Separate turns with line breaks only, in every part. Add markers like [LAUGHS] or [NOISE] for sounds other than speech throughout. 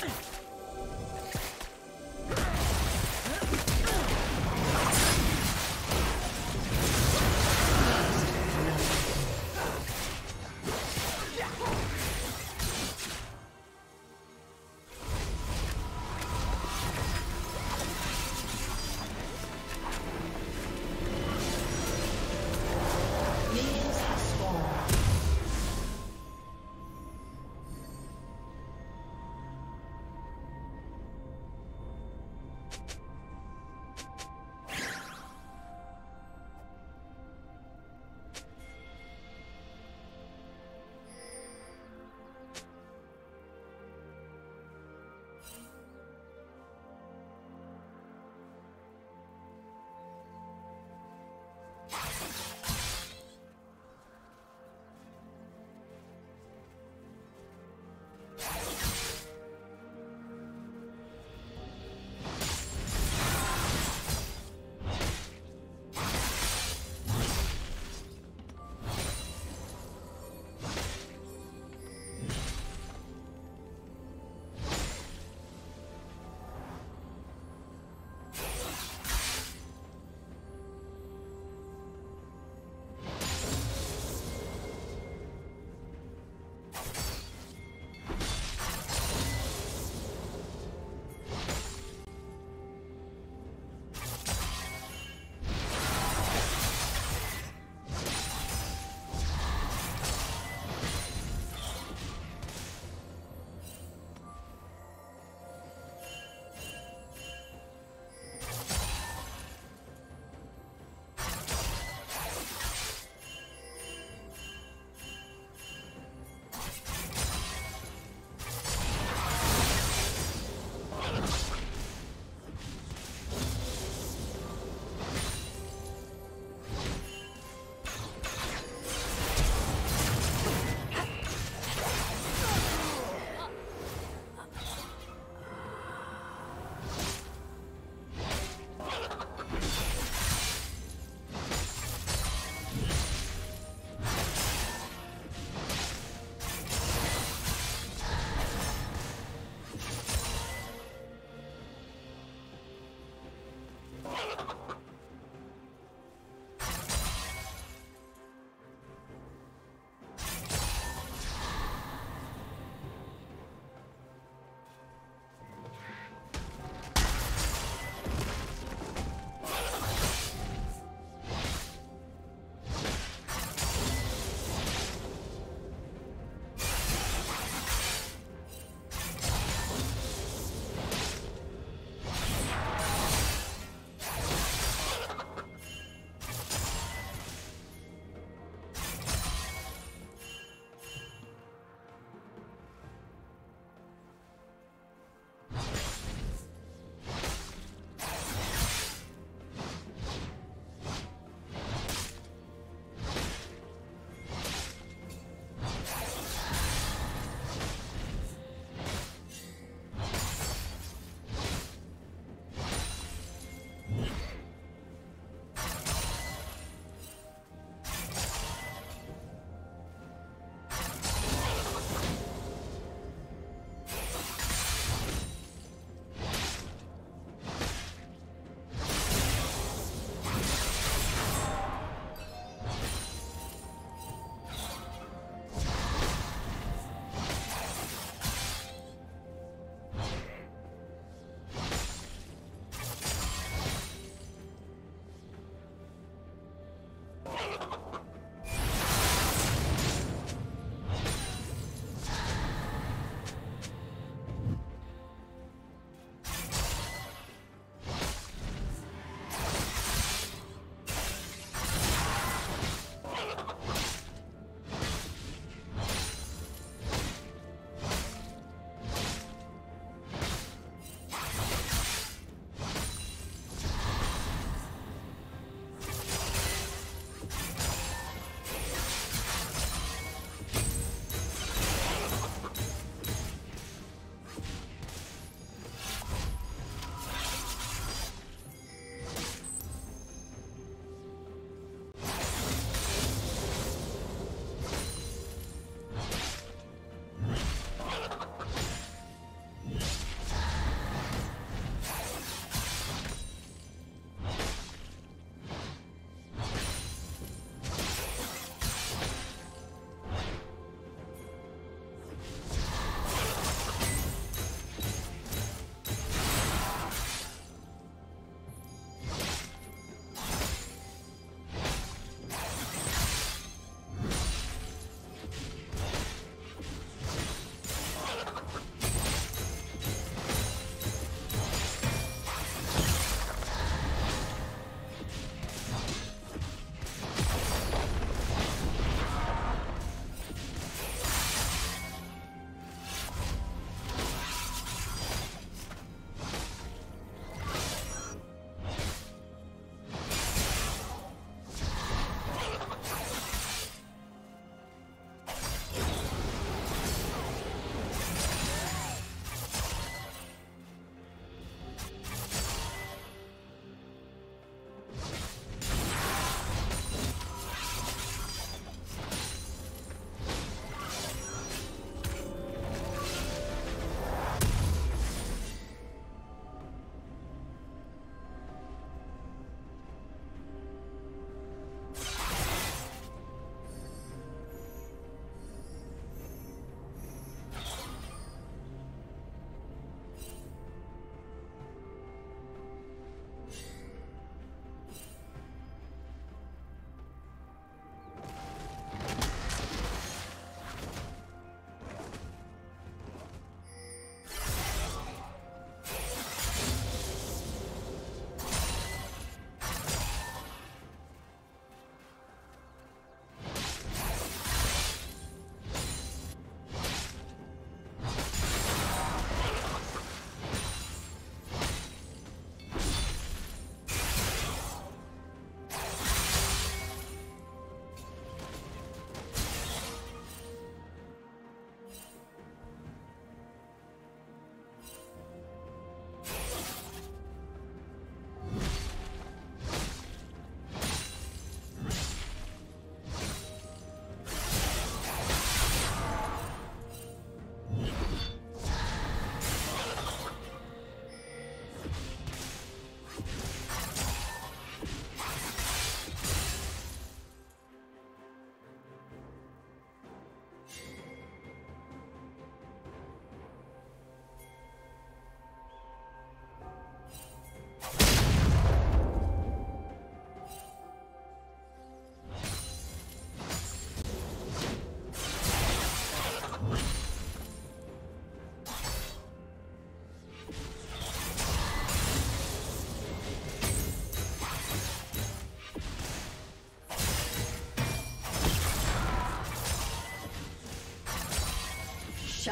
Ugh! [LAUGHS]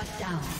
Shut down.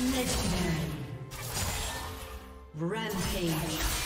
Redman. Rampage.